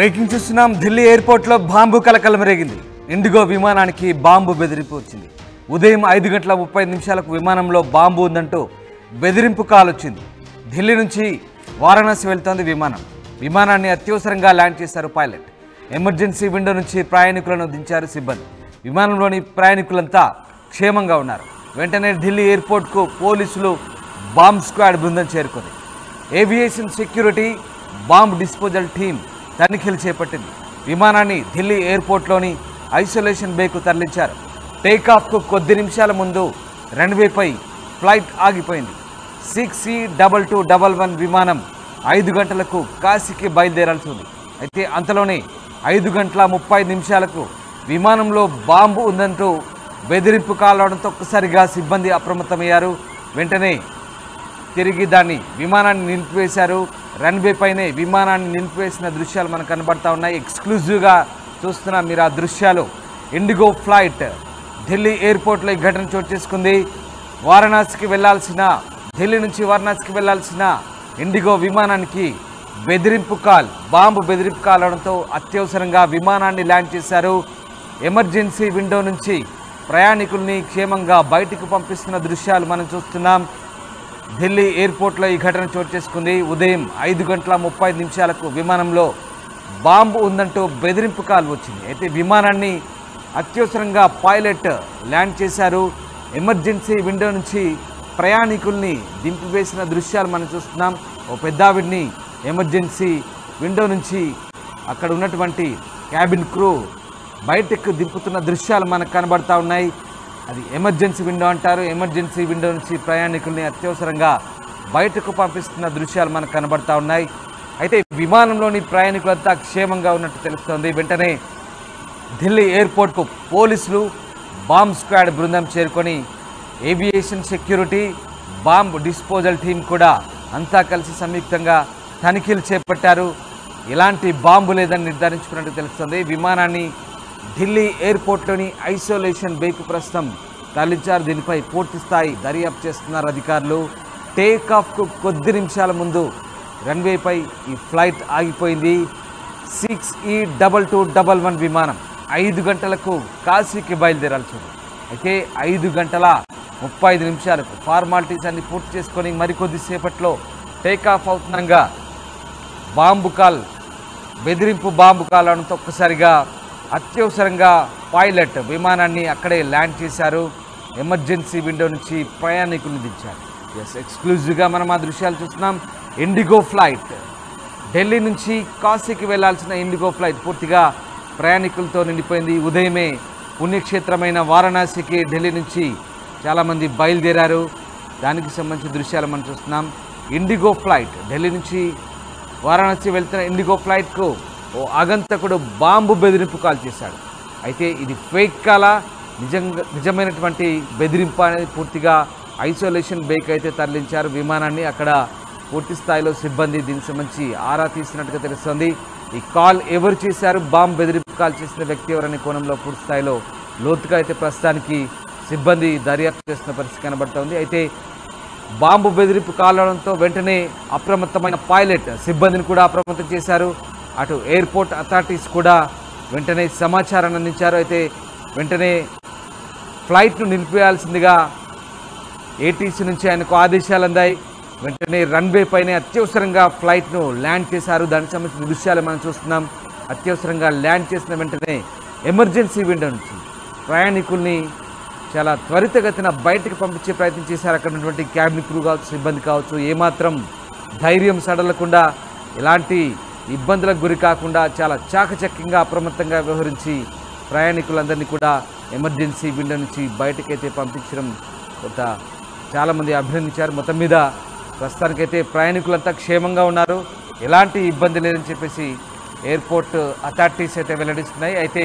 Breaking చూస్తున్నాం ఢిల్లీ ఎయిర్పోర్ట్లో bomb కలకలం రేగింది. ఇండిగో విమానానికి బాంబు బెదిరింపు వచ్చింది ఉదయం ఐదు గంటల ముప్పై నిమిషాలకు విమానంలో బాంబు ఉందంటూ బెదిరింపు కాల్ వచ్చింది ఢిల్లీ నుంచి వారణాసి వెళ్తోంది విమానం. విమానాన్ని అత్యవసరంగా ల్యాండ్ చేశారు పైలట్. ఎమర్జెన్సీ విండో నుంచి ప్రయాణికులను దించారు సిబ్బంది. విమానంలోని ప్రయాణికులంతా క్షేమంగా ఉన్నారు. వెంటనే ఢిల్లీ ఎయిర్పోర్ట్కు పోలీసులు బాంబ్ స్క్వాడ్ బృందం చేరుకుంది. Aviation security bomb disposal team తనిఖీలు చేపట్టింది. విమానాన్ని ఢిల్లీ ఎయిర్పోర్ట్లోని ఐసోలేషన్ బేకు తరలించారు. టేకాఫ్కు కొద్ది నిమిషాల ముందు రన్వేపై ఫ్లైట్ ఆగిపోయింది. Six C double two double one విమానం ఐదు గంటలకు కాశీకి బయలుదేరాల్సి ఉంది. అయితే అంతలోనే ఐదు గంటల ముప్పై నిమిషాలకు విమానంలో బాంబు ఉందంటూ బెదిరింపు కాలవడంతో ఒక్కసారిగా సిబ్బంది అప్రమత్తమయ్యారు. వెంటనే తిరిగి దాన్ని విమానాన్ని నిలిపివేశారు. రన్వే పైనే విమానాన్ని నిలిపివేసిన దృశ్యాలు మనకు కనబడతా ఉన్నాయి. ఎక్స్క్లూజివ్గా చూస్తున్న మీరు ఆ దృశ్యాలు. ఇండిగో ఫ్లైట్ ఢిల్లీ ఎయిర్పోర్ట్లో ఈ ఘటన చోటు చేసుకుంది. వారణాసికి వెళ్ళాల్సిన ఢిల్లీ నుంచి వారణాసికి వెళ్ళాల్సిన ఇండిగో విమానానికి బెదిరింపు కాల్ బాంబు బెదిరింపు కాల్ అవడంతో అత్యవసరంగా విమానాన్ని ల్యాండ్ చేశారు. ఎమర్జెన్సీ విండో నుంచి ప్రయాణికుల్ని క్షేమంగా బయటకు పంపిస్తున్న దృశ్యాలు మనం చూస్తున్నాం. ఢిల్లీ ఎయిర్పోర్ట్లో ఈ ఘటన చోటు చేసుకుంది. ఉదయం ఐదు గంటల ముప్పై నిమిషాలకు విమానంలో బాంబు ఉందంటూ బెదిరింపు కాల్ వచ్చింది. అయితే విమానాన్ని అత్యవసరంగా పైలట్ ల్యాండ్ చేశారు. ఎమర్జెన్సీ విండో నుంచి ప్రయాణికుల్ని దింపివేసిన దృశ్యాలు మనం చూస్తున్నాం. ఓ పెద్దావిడిని ఎమర్జెన్సీ విండో నుంచి అక్కడ ఉన్నటువంటి క్యాబిన్ క్రూ బయటకు దింపుతున్న దృశ్యాలు మనకు కనబడతా ఉన్నాయి. అది ఎమర్జెన్సీ విండో అంటారు. ఎమర్జెన్సీ విండో నుంచి ప్రయాణికుల్ని అత్యవసరంగా బయటకు పంపిస్తున్న దృశ్యాలు మనకు కనబడతా ఉన్నాయి. అయితే విమానంలోని ప్రయాణికులంతా క్షేమంగా ఉన్నట్టు తెలుస్తోంది. వెంటనే ఢిల్లీ ఎయిర్పోర్ట్కు పోలీసులు బాంబ్ స్క్వాడ్ బృందం చేరుకొని aviation security bomb disposal team కూడా అంతా కలిసి సంయుక్తంగా తనిఖీలు చేపట్టారు. ఎలాంటి బాంబు లేదని నిర్ధారించుకున్నట్టు తెలుస్తుంది. విమానాన్ని ఢిల్లీ ఎయిర్పోర్ట్లోని ఐసోలేషన్ బేకు ప్రస్తుతం తరలించారు దీనిపై పూర్తిస్థాయి దర్యాప్తు చేస్తున్నారు అధికారులు. టేకాఫ్కు కొద్ది నిమిషాల ముందు రన్వేపై ఈ ఫ్లైట్ ఆగిపోయింది. Six E double two double one విమానం ఐదు గంటలకు కాశీకి బయలుదేరాల్సి ఉంది అయితే ఐదు గంటల ముప్పై ఐదు నిమిషాలకు ఫార్మాలిటీస్ అన్ని పూర్తి చేసుకొని మరికొద్దిసేపట్లో టేకాఫ్ అవుతుండగా బాంబు కాల్ బెదిరింపు బాంబు కాల్ అనడంతో ఒక్కసారిగా అత్యవసరంగా పైలట్ విమానాన్ని అక్కడే ల్యాండ్ చేశారు. ఎమర్జెన్సీ విండో నుంచి ప్రయాణికుల్ని దించారు. ఎస్ ఎక్స్క్లూజివ్గా మనం ఆ దృశ్యాలు చూస్తున్నాం. ఇండిగో ఫ్లైట్ ఢిల్లీ నుంచి కాశీకి వెళ్ళాల్సిన ఇండిగో ఫ్లైట్ పూర్తిగా ప్రయాణికులతో నిండిపోయింది. ఉదయమే పుణ్యక్షేత్రమైన వారణాసికి ఢిల్లీ నుంచి చాలామంది బయలుదేరారు. దానికి సంబంధించిన దృశ్యాలు మనం చూస్తున్నాం. ఇండిగో ఫ్లైట్ ఢిల్లీ నుంచి వారణాసి వెళ్తున్న ఇండిగో ఫ్లైట్కు ఓ ఆగంతకుడు బాంబు బెదిరింపు కాల్ చేశాడు. అయితే ఇది ఫేక్ కాలా? నిజంగా నిజమైనటువంటి బెదిరింపు అనేది పూర్తిగా ఐసోలేషన్ బేక్ అయితే తరలించారు. విమానాన్ని అక్కడ పూర్తి స్థాయిలో సిబ్బంది దీనికి సంబంధించి ఆరా తీసినట్టుగా తెలుస్తోంది. ఈ కాల్ ఎవరు చేశారు? బాంబు బెదిరింపు కాల్ చేసిన వ్యక్తి ఎవరనే కోణంలో పూర్తి స్థాయిలో లోతుగా అయితే ప్రస్తుతానికి సిబ్బంది దర్యాప్తు చేస్తున్న పరిస్థితి కనబడుతోంది. అయితే బాంబు బెదిరింపు కాలడంతో వెంటనే అప్రమత్తమైన పైలట్ సిబ్బందిని కూడా అప్రమత్తం చేశారు. అటు ఎయిర్పోర్ట్ అథారిటీస్ కూడా వెంటనే సమాచారాన్ని అందించారు. అయితే వెంటనే ఫ్లైట్ను నిలిపివేయాల్సిందిగా ఏటీసీ నుంచి ఆయనకు ఆదేశాలు అందాయి. వెంటనే రన్వే పైనే అత్యవసరంగా ఫ్లైట్ను ల్యాండ్ చేశారు. దానికి సంబంధించిన దృశ్యాలు మనం చూస్తున్నాం. అత్యవసరంగా ల్యాండ్ చేసిన వెంటనే ఎమర్జెన్సీ విండో నుంచి ప్రయాణికుల్ని చాలా త్వరితగతిన బయటకు పంపించే ప్రయత్నం చేశారు. అక్కడ ఉన్నటువంటి క్యాబిన్ క్రూ కావచ్చు సిబ్బంది కావచ్చు ఏమాత్రం ధైర్యం సడలకుండా ఎలాంటి ఇబ్బందులకు గురి కాకుండా చాలా చాకచక్యంగా అప్రమత్తంగా వ్యవహరించి ప్రయాణికులందరినీ కూడా ఎమర్జెన్సీ విండో నుంచి బయటకైతే పంపించడం కొంత చాలామంది అభినందించారు. మొత్తం మీద ప్రస్తుతానికైతే ప్రయాణికులంతా క్షేమంగా ఉన్నారు. ఎలాంటి ఇబ్బంది లేదని చెప్పేసి ఎయిర్పోర్ట్ అథారిటీస్ అయితే వెల్లడిస్తున్నాయి. అయితే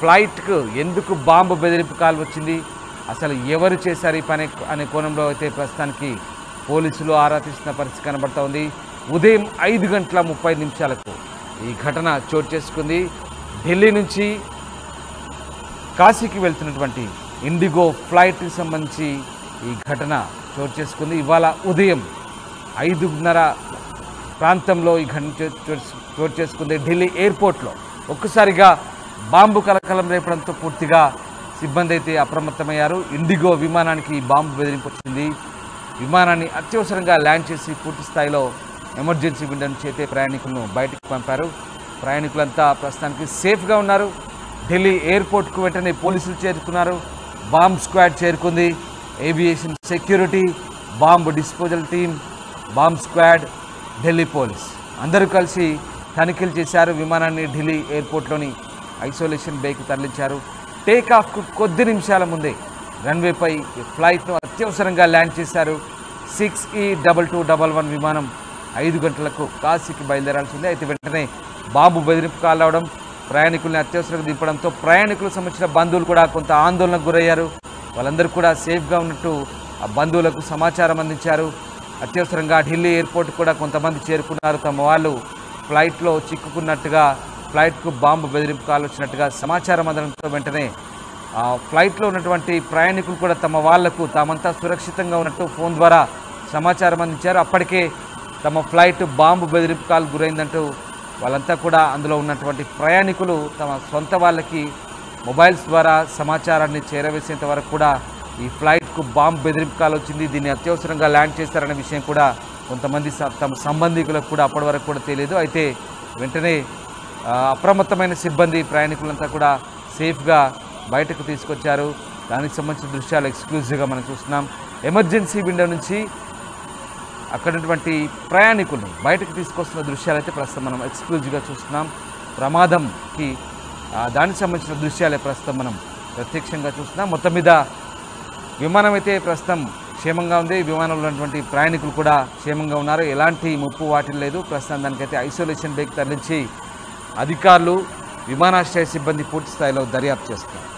ఫ్లైట్కు ఎందుకు బాంబు బెదిరింపు కాల్ వచ్చింది? అసలు ఎవరు చేశారు ఈ పని అనే కోణంలో అయితే ప్రస్తుతానికి పోలీసులు ఆరా తీసిన పరిస్థితి కనబడుతోంది ఉంది. ఉదయం ఐదు గంటల ముప్పై నిమిషాలకు ఈ ఘటన చోటు చేసుకుంది. ఢిల్లీ నుంచి కాశీకి వెళ్తున్నటువంటి ఇండిగో ఫ్లైట్కి సంబంధించి ఈ ఘటన చోటు చేసుకుంది. ఇవాళ ఉదయం ఐదున్నర ప్రాంతంలో ఈ ఘటన చోటు చేసుకుంది. ఢిల్లీ ఎయిర్పోర్ట్లో ఒక్కసారిగా బాంబు కలకలం రేపడంతో పూర్తిగా సిబ్బంది అయితే అప్రమత్తమయ్యారు. ఇండిగో విమానానికి ఈ బాంబు బెదిరింపు వచ్చింది. విమానాన్ని అత్యవసరంగా ల్యాండ్ చేసి పూర్తి స్థాయిలో ఎమర్జెన్సీ విండో నుంచి అయితే ప్రయాణికులను బయటకు పంపారు. ప్రయాణికులంతా ప్రస్తుతానికి సేఫ్గా ఉన్నారు. ఢిల్లీ ఎయిర్పోర్ట్కు వెంటనే పోలీసులు చేరుకున్నారు. బాంబ్ స్క్వాడ్ చేరుకుంది. Aviation security bomb disposal team bomb squad Delhi police. అందరూ కలిసి తనిఖీలు చేశారు. విమానాన్ని ఢిల్లీ ఎయిర్పోర్ట్లోని ఐసోలేషన్ బేకి తరలించారు. టేక్ ఆఫ్కు కొద్ది నిమిషాల ముందే రన్వేపై ఫ్లైట్ను అత్యవసరంగా ల్యాండ్ చేశారు. Six E double two double one విమానం ఐదు గంటలకు కాశీకి బయలుదేరాల్సింది అయితే వెంటనే బాంబు బెదిరింపు కాలవడం ప్రయాణికుల్ని అత్యవసరంగా దింపడంతో ప్రయాణికులకు సంబంధించిన బంధువులు కూడా కొంత ఆందోళనకు గురయ్యారు. వాళ్ళందరూ కూడా సేఫ్గా ఉన్నట్టు ఆ బంధువులకు సమాచారం అందించారు. అత్యవసరంగా ఢిల్లీ ఎయిర్పోర్ట్ కూడా కొంతమంది చేరుకున్నారు. తమ వాళ్ళు ఫ్లైట్లో చిక్కుకున్నట్టుగా ఫ్లైట్కు బాంబు బెదిరింపు కాలు వచ్చినట్టుగా సమాచారం అందడంతో వెంటనే ఆ ఫ్లైట్లో ఉన్నటువంటి ప్రయాణికులు కూడా తమ వాళ్ళకు తామంతా సురక్షితంగా ఉన్నట్టు ఫోన్ ద్వారా సమాచారం అందించారు. అప్పటికే తమ ఫ్లైట్ బాంబు బెదిరింపు గురైందంటూ వాళ్ళంతా కూడా అందులో ఉన్నటువంటి ప్రయాణికులు తమ సొంత వాళ్ళకి మొబైల్స్ ద్వారా సమాచారాన్ని చేరవేసేంత వరకు కూడా ఈ ఫ్లైట్కు బాంబు బెదిరింపు వచ్చింది. దీన్ని అత్యవసరంగా ల్యాండ్ చేస్తారనే విషయం కూడా కొంతమంది స- తమ సంబంధికులకు కూడా అప్పటి వరకు కూడా తెలియదు. అయితే వెంటనే అప్రమత్తమైన సిబ్బంది ప్రయాణికులంతా కూడా సేఫ్గా బయటకు తీసుకొచ్చారు. దానికి సంబంధించిన దృశ్యాలు ఎక్స్క్లూజివ్గా మనం చూస్తున్నాం. ఎమర్జెన్సీ విండో నుంచి అక్కడటువంటి ప్రయాణికులు ప్రయాణికుల్ని బయటకు తీసుకొస్తున్న దృశ్యాలు అయితే ప్రస్తుతం మనం ఎక్స్క్లూజివ్గా చూస్తున్నాం. ప్రమాదంకి దానికి సంబంధించిన దృశ్యాలే ప్రస్తుతం మనం ప్రత్యక్షంగా చూస్తున్నాం. మొత్తం మీద విమానం అయితే ప్రస్తుతం క్షేమంగా ఉంది. విమానంలో ఉన్నటువంటి ప్రయాణికులు కూడా క్షేమంగా ఉన్నారు. ఎలాంటి ముప్పు వాటిల్ లేదు. ప్రస్తుతం దానికైతే ఐసోలేషన్ బేక్ తరలించి అధికారులు విమానాశ్రయ సిబ్బంది పూర్తి స్థాయిలో దర్యాప్తు చేస్తున్నారు.